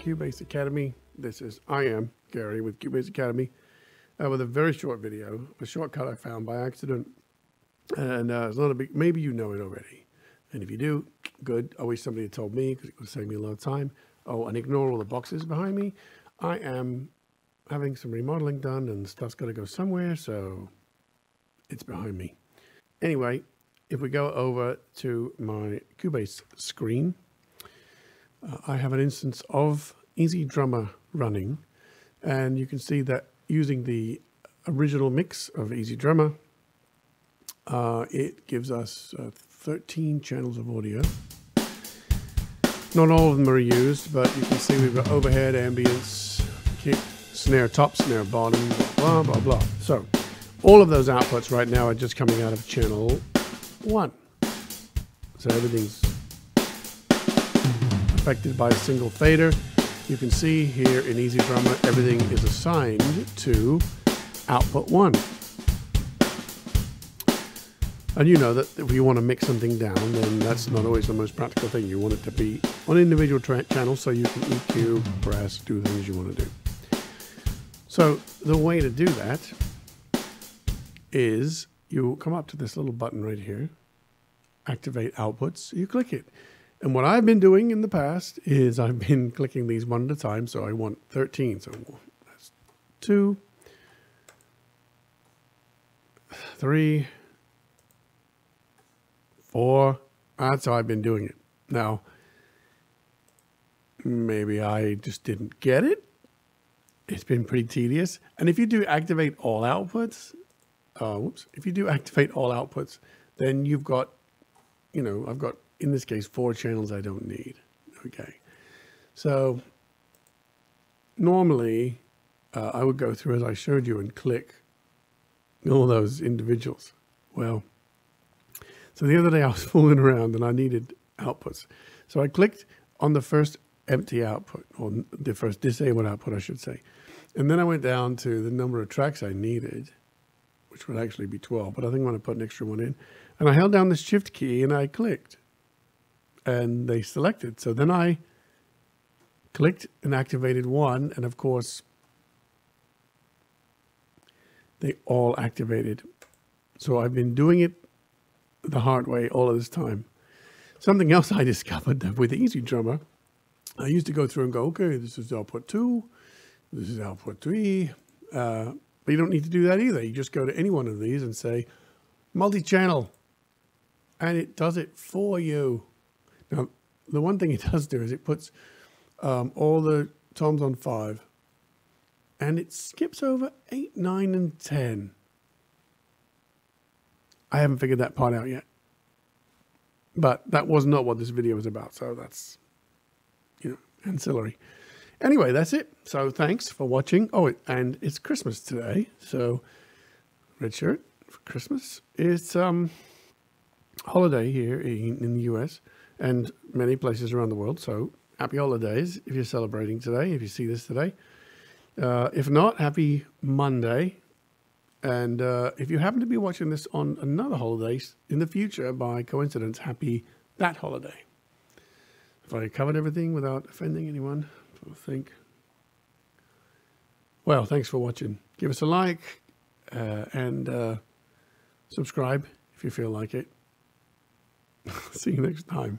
Cubase Academy. This is I am Gary with Cubase Academy uh, with a very short video, a shortcut I found by accident. And uh, it's not a big, maybe you know it already. And if you do, good. I wish somebody had told me because it would save me a lot of time. Oh, and ignore all the boxes behind me. I am having some remodeling done and stuff's got to go somewhere, so it's behind me. Anyway, if we go over to my Cubase screen, uh, I have an instance of EZdrummer running, and you can see that using the original mix of EZdrummer, uh, it gives us uh, 13 channels of audio. Not all of them are used, but you can see we've got overhead, ambience, kick, snare top, snare bottom, blah, blah, blah. So all of those outputs right now are just coming out of channel one. So everything's affected by a single fader. You can see here in EZdrummer, everything is assigned to output one. And you know that if you want to mix something down, then that's not always the most practical thing. You want it to be on individual channels so you can EQ, press, do things you want to do. So the way to do that is you come up to this little button right here, activate outputs, you click it. And what I've been doing in the past is I've been clicking these one at a time. So I want 13. So that's two, three, four. That's how I've been doing it. Now, maybe I just didn't get it. It's been pretty tedious. And if you do activate all outputs, uh, whoops, if you do activate all outputs, then you've got, you know, I've got in this case, four channels I don't need. Okay. So normally uh, I would go through as I showed you and click all those individuals. Well, so the other day I was fooling around and I needed outputs. So I clicked on the first empty output or the first disabled output, I should say. And then I went down to the number of tracks I needed, which would actually be 12, but I think I'm going to put an extra one in. And I held down the shift key and I clicked and they selected. So then I clicked and activated one, and of course, they all activated. So I've been doing it the hard way all of this time. Something else I discovered with EZdrummer, I used to go through and go, okay, this is output two, this is output three, uh, but you don't need to do that either. You just go to any one of these and say, multi-channel, and it does it for you. Now, the one thing it does do is it puts um, all the toms on five and it skips over eight, nine, and 10. I haven't figured that part out yet. But that was not what this video was about. So that's, you know, ancillary. Anyway, that's it. So thanks for watching. Oh, and it's Christmas today. So red shirt for Christmas. It's um holiday here in, in the US and many places around the world. So happy holidays if you're celebrating today, if you see this today. Uh, if not, happy Monday. And uh, if you happen to be watching this on another holiday in the future, by coincidence, happy that holiday. If I covered everything without offending anyone, I think. Well, thanks for watching. Give us a like uh, and uh, subscribe if you feel like it. See you next time.